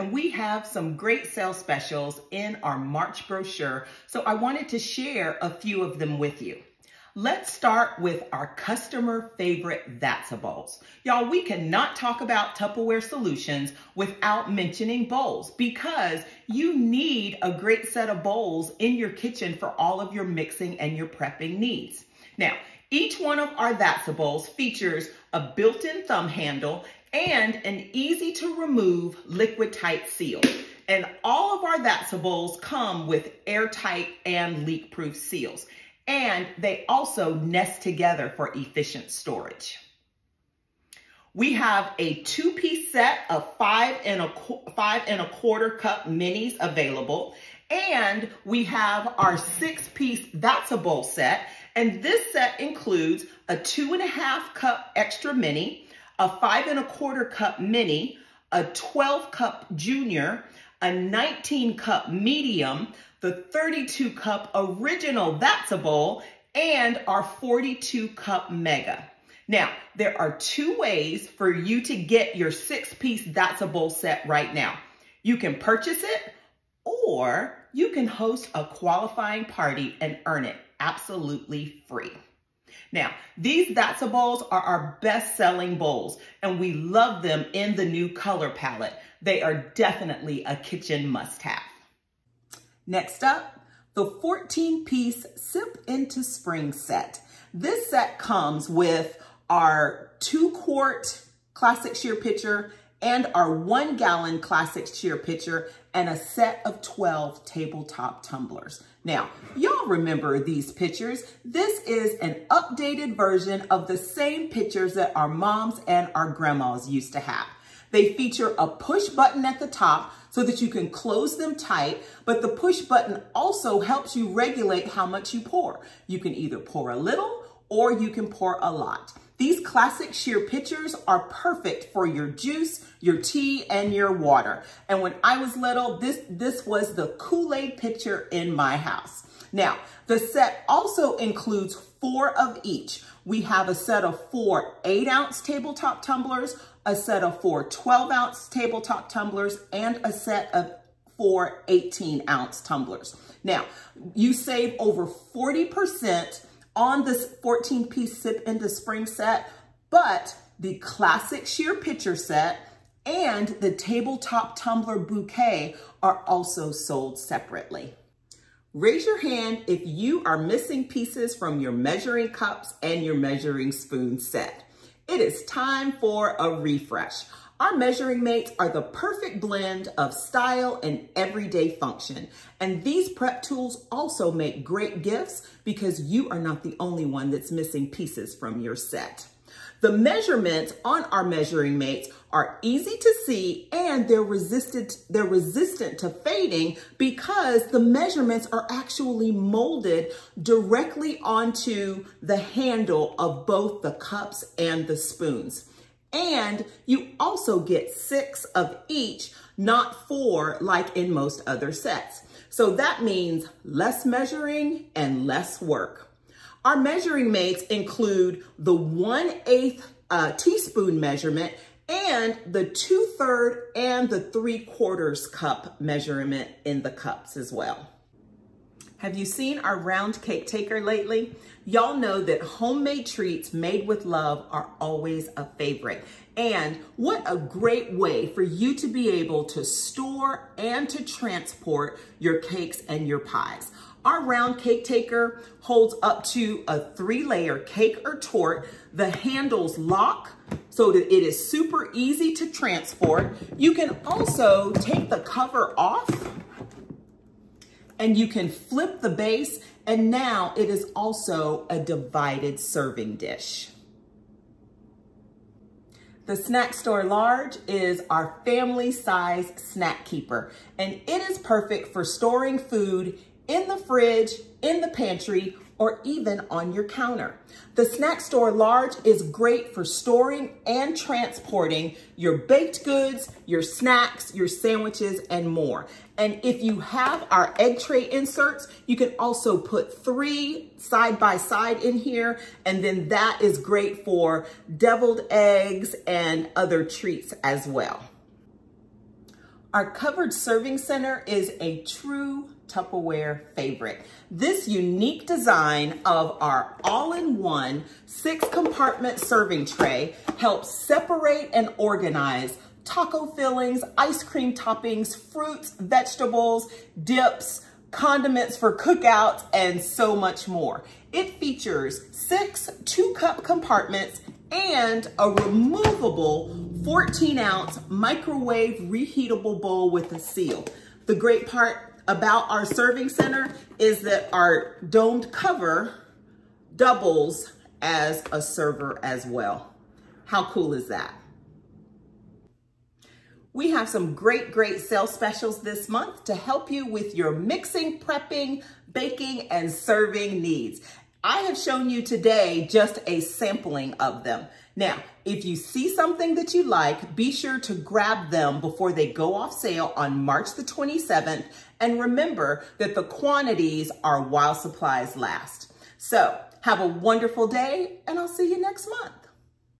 and we have some great sale specials in our March brochure, so I wanted to share a few of them with you. Let's start with our customer favorite Thatsa Bowls. Y'all, we cannot talk about Tupperware solutions without mentioning bowls because you need a great set of bowls in your kitchen for all of your mixing and your prepping needs. Now, each one of our That's Bowls features a built-in thumb handle and an easy to remove liquid tight seal. And all of our That's Bowls come with airtight and leak proof seals and they also nest together for efficient storage. We have a two-piece set of five and a five and a quarter cup minis available, and we have our six-piece Thatsa Bowl set, and this set includes a two and a half cup extra mini, a five and a quarter cup mini, a 12 cup junior, a 19 cup medium, the 32 cup original Thatsa Bowl, and our 42 cup mega. Now, there are two ways for you to get your six piece Thatsa Bowl set right now. You can purchase it or you can host a qualifying party and earn it absolutely free. Now, these Thatsa Bowls are our best selling bowls and we love them in the new color palette. They are definitely a kitchen must have. Next up, the 14 piece Sip into Spring set. This set comes with our two quart classic sheer pitcher and our one gallon classic sheer pitcher and a set of 12 tabletop tumblers. Now, y'all remember these pitchers. This is an updated version of the same pitchers that our moms and our grandmas used to have. They feature a push button at the top so that you can close them tight, but the push button also helps you regulate how much you pour. You can either pour a little or you can pour a lot. These classic sheer pitchers are perfect for your juice, your tea, and your water. And when I was little, this, this was the Kool-Aid pitcher in my house. Now, the set also includes four of each. We have a set of four eight ounce tabletop tumblers, a set of four 12 ounce tabletop tumblers, and a set of four 18 ounce tumblers. Now, you save over 40% on this 14 piece sip into spring set, but the classic sheer pitcher set and the tabletop tumbler bouquet are also sold separately. Raise your hand if you are missing pieces from your measuring cups and your measuring spoon set. It is time for a refresh. Our measuring mates are the perfect blend of style and everyday function. And these prep tools also make great gifts because you are not the only one that's missing pieces from your set. The measurements on our measuring mates are easy to see and they're resistant, they're resistant to fading because the measurements are actually molded directly onto the handle of both the cups and the spoons. And you also get six of each, not four like in most other sets. So that means less measuring and less work. Our measuring mates include the 1 8 uh, teaspoon measurement and the 2 third and the 3 quarters cup measurement in the cups as well. Have you seen our round cake taker lately? Y'all know that homemade treats made with love are always a favorite. And what a great way for you to be able to store and to transport your cakes and your pies. Our round cake taker holds up to a three layer cake or torte. The handles lock so that it is super easy to transport. You can also take the cover off and you can flip the base and now it is also a divided serving dish. The Snack Store Large is our family size snack keeper and it is perfect for storing food in the fridge, in the pantry, or even on your counter. The Snack Store Large is great for storing and transporting your baked goods, your snacks, your sandwiches, and more. And if you have our egg tray inserts, you can also put three side by side in here. And then that is great for deviled eggs and other treats as well. Our covered serving center is a true Tupperware favorite. This unique design of our all-in-one six compartment serving tray helps separate and organize taco fillings, ice cream toppings, fruits, vegetables, dips, condiments for cookouts, and so much more. It features six two cup compartments and a removable 14 ounce microwave reheatable bowl with a seal. The great part about our serving center is that our domed cover doubles as a server as well. How cool is that? We have some great, great sales specials this month to help you with your mixing, prepping, baking, and serving needs. I have shown you today just a sampling of them. Now, if you see something that you like, be sure to grab them before they go off sale on March the 27th. And remember that the quantities are while supplies last. So have a wonderful day and I'll see you next month.